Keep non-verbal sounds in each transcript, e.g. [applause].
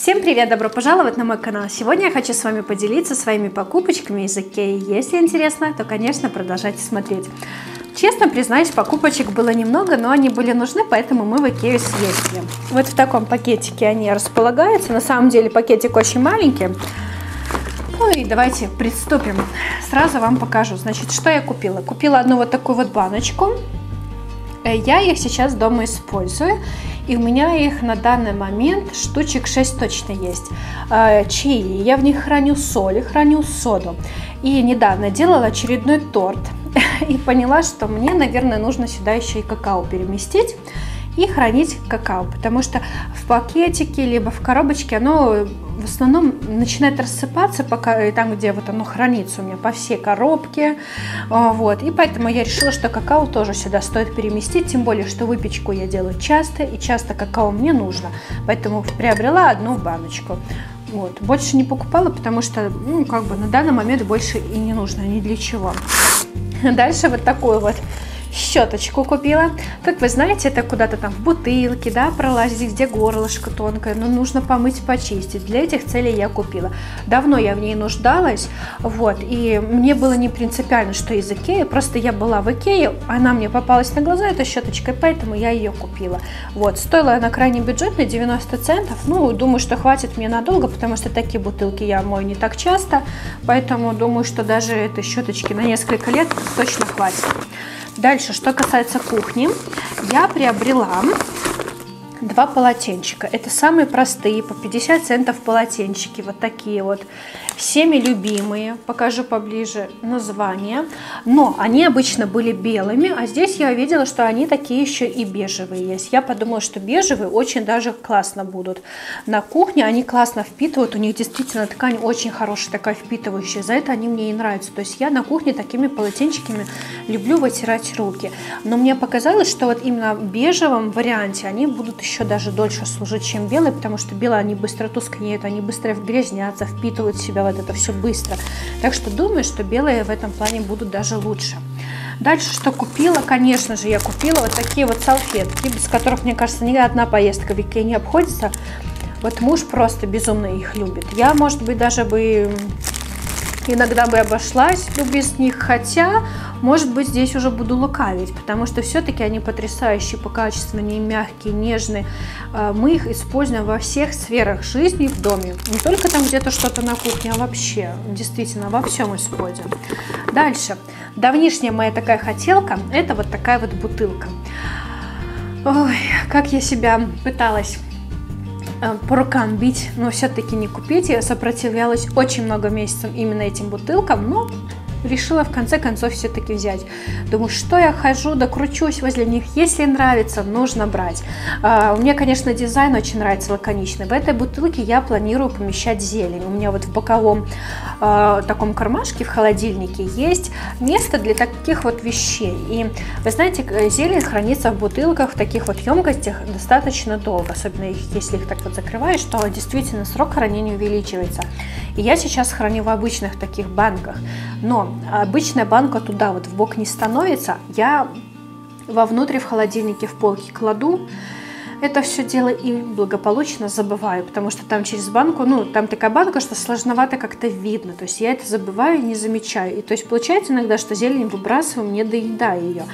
Всем привет, добро пожаловать на мой канал. Сегодня я хочу с вами поделиться своими покупочками из Икеи. Если интересно, то, конечно, продолжайте смотреть. Честно признаюсь, покупочек было немного, но они были нужны, поэтому мы в Икею съездили. Вот в таком пакетике они располагаются. На самом деле пакетик очень маленький. Ну и давайте приступим. Сразу вам покажу. Значит, что я купила? Купила одну вот такую вот баночку. Э, я их сейчас дома использую. И у меня их на данный момент штучек 6 точно есть. Э, чаи, я в них храню соль, храню соду. И недавно делала очередной торт. [laughs] И поняла, что мне, наверное, нужно сюда еще и какао переместить и хранить какао, потому что в пакетике либо в коробочке оно в основном начинает рассыпаться, пока там, где вот оно хранится у меня по всей коробке, а, вот, и поэтому я решила, что какао тоже сюда стоит переместить, тем более, что выпечку я делаю часто, и часто какао мне нужно, поэтому приобрела одну баночку. Вот. Больше не покупала, потому что, ну, как бы на данный момент больше и не нужно ни для чего. Дальше вот такой вот щеточку купила. Как вы знаете, это куда-то там в бутылке, да, пролазить, где горлышко тонкое, но нужно помыть, почистить. Для этих целей я купила. Давно я в ней нуждалась, вот, и мне было не принципиально, что из Икеи, просто я была в Икее, она мне попалась на глаза, эта щеточка, поэтому я ее купила. Вот, стоила она крайне бюджетно, 90 центов, ну, думаю, что хватит мне надолго, потому что такие бутылки я мою не так часто, поэтому думаю, что даже этой щеточки на несколько лет точно хватит. Дальше, что касается кухни, я приобрела два полотенчика. Это самые простые, по 50 центов полотенчики, вот такие вот. Всеми любимые, покажу поближе название. Но они обычно были белыми, а здесь я увидела, что они такие еще и бежевые есть. Я подумала, что бежевые очень даже классно будут. На кухне они классно впитывают, у них действительно ткань очень хорошая, такая впитывающая. За это они мне и нравятся. То есть я на кухне такими полотенчиками люблю вытирать руки. Но мне показалось, что вот именно в бежевом варианте они будут еще даже дольше служить, чем белые, потому что белые они быстро тускнеют, они быстро грязнятся, впитывают в себя вот это все быстро. Так что думаю, что белые в этом плане будут даже лучше. Дальше что купила? Конечно же, я купила вот такие вот салфетки, без которых, мне кажется, ни одна поездка в Икеа не обходится. Вот муж просто безумно их любит. Я, может быть, даже бы иногда бы обошлась без них, хотя, может быть, здесь уже буду лукавить, потому что все-таки они потрясающие по качеству, они мягкие, нежные. А, мы их используем во всех сферах жизни в доме, не только там где-то что-то на кухне, а вообще, действительно, во всем используем. Дальше. Давнишняя моя такая хотелка, это вот такая вот бутылка. Ой, как я себя пыталась Э, по рукам бить, но все-таки не купить. Я сопротивлялась очень много месяцев именно этим бутылкам, но решила в конце концов все-таки взять. Думаю, что я хожу, докручусь возле них. Если нравится, нужно брать. А, мне, конечно, дизайн очень нравится лаконичный. В этой бутылке я планирую помещать зелень. У меня вот в боковом а, таком кармашке в холодильнике есть место для таких вот вещей. И вы знаете, зелень хранится в бутылках, в таких вот емкостях достаточно долго. Особенно если их так вот закрываешь, то действительно срок хранения увеличивается. И я сейчас храню в обычных таких банках. Но обычная банка туда вот в бок не становится. Я вовнутрь в холодильнике в полке кладу это все дело и благополучно забываю, потому что там через банку, ну, там такая банка, что сложновато как-то видно, то есть я это забываю и не замечаю. И то есть получается иногда, что зелень выбрасываю, не доедая ее.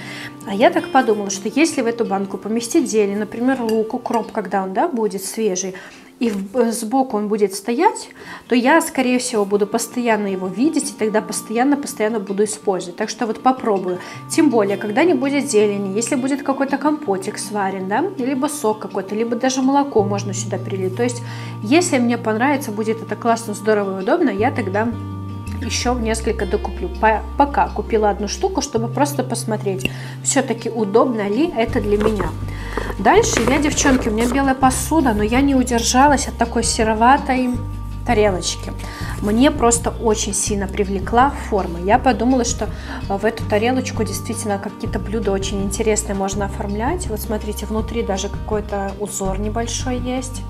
А я так подумала, что если в эту банку поместить зелень, например, лук, укроп, когда он, да, будет свежий, и э, сбоку он будет стоять, то я, скорее всего, буду постоянно его видеть, и тогда постоянно-постоянно буду использовать. Так что вот попробую. Тем более, когда не будет зелени, если будет какой-то компотик сварен, да, либо сок какой-то, либо даже молоко можно сюда прилить. То есть, если мне понравится, будет это классно, здорово и удобно, я тогда еще несколько докуплю. Пока купила одну штуку, чтобы просто посмотреть, все-таки удобно ли это для меня. Дальше я, девчонки, у меня белая посуда, но я не удержалась от такой сероватой тарелочки. Мне просто очень сильно привлекла форма. Я подумала, что в эту тарелочку действительно какие-то блюда очень интересные можно оформлять. Вот смотрите, внутри даже какой-то узор небольшой есть.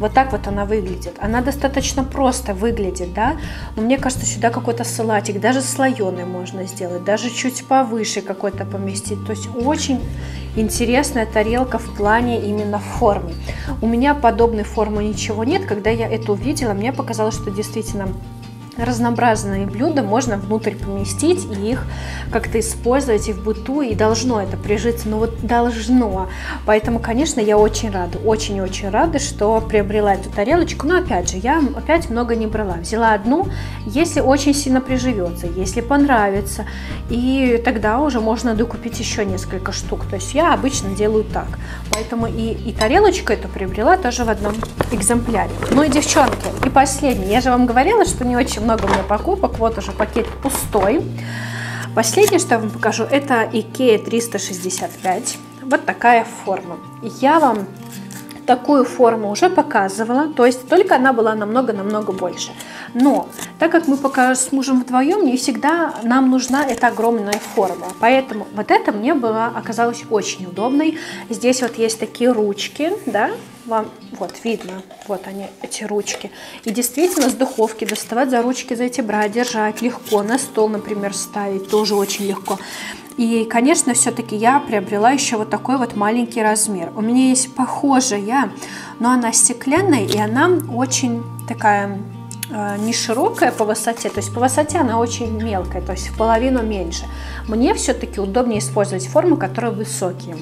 Вот так вот она выглядит. Она достаточно просто выглядит, да, но мне кажется, сюда какой-то салатик, даже слоеный можно сделать, даже чуть повыше какой-то поместить. То есть очень интересная тарелка в плане именно формы. У меня подобной формы ничего нет. Когда я это увидела, мне показалось, что действительно разнообразные блюда можно внутрь поместить и их как-то использовать и в быту, и должно это прижиться, ну вот должно. Поэтому, конечно, я очень рада, очень-очень рада, что приобрела эту тарелочку. Но опять же, я опять много не брала. Взяла одну, если очень сильно приживется, если понравится, и тогда уже можно докупить еще несколько штук. То есть я обычно делаю так. Поэтому и, и тарелочку эту приобрела тоже в одном экземпляре. Ну и девчонки, и последний. Я же вам говорила, что не очень много у меня покупок. Вот уже пакет пустой. Последнее, что я вам покажу, это IKEA 365. Вот такая форма. Я вам такую форму уже показывала, то есть только она была намного-намного больше. Но так как мы пока с мужем вдвоем, не всегда нам нужна эта огромная форма. Поэтому вот это мне было, оказалось очень удобной. Здесь вот есть такие ручки, да, вам вот видно, вот они, эти ручки. И действительно с духовки доставать за ручки, за эти брать, держать легко. На стол, например, ставить тоже очень легко. И, конечно, все-таки я приобрела еще вот такой вот маленький размер. У меня есть похожая, но она стеклянная, и она очень такая э, не широкая по высоте, то есть по высоте она очень мелкая, то есть в половину меньше. Мне все-таки удобнее использовать формы, которые высокие.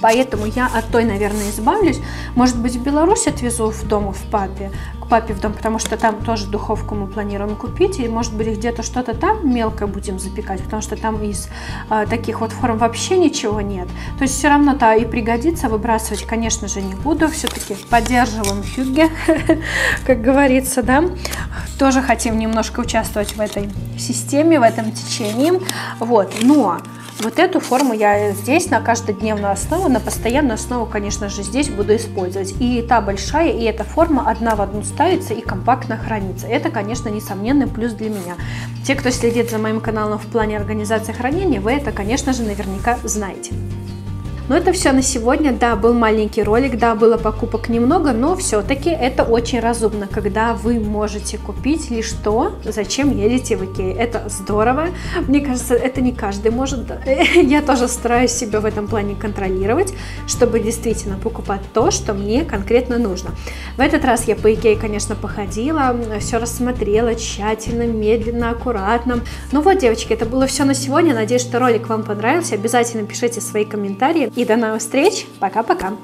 Поэтому я от той, наверное, избавлюсь. Может быть, в Беларусь отвезу в дом в папе, папе в дом, потому что там тоже духовку мы планируем купить. И, может быть, где-то что-то там мелко будем запекать, потому что там из э, таких вот форм вообще ничего нет. То есть все равно-то и пригодится. Выбрасывать, конечно же, не буду. Все-таки поддерживаем хюгге, [laughs] как говорится, да. Тоже хотим немножко участвовать в этой системе, в этом течении. Вот, но вот эту форму я здесь на каждодневную основу, на постоянную основу, конечно же, здесь буду использовать. И та большая, и эта форма одна в одну ставится и компактно хранится. Это, конечно, несомненный плюс для меня. Те, кто следит за моим каналом в плане организации хранения, вы это, конечно же, наверняка знаете. Но это все на сегодня. Да, был маленький ролик, да, было покупок немного, но все-таки это очень разумно, когда вы можете купить лишь то, зачем едете в Икею. Это здорово. Мне кажется, это не каждый может. [laughs] Я тоже стараюсь себя в этом плане контролировать, чтобы действительно покупать то, что мне конкретно нужно. В этот раз я по Икее, конечно, походила, все рассмотрела тщательно, медленно, аккуратно. Ну вот, девочки, это было все на сегодня. Надеюсь, что ролик вам понравился. Обязательно пишите свои комментарии. И до новых встреч. Пока-пока.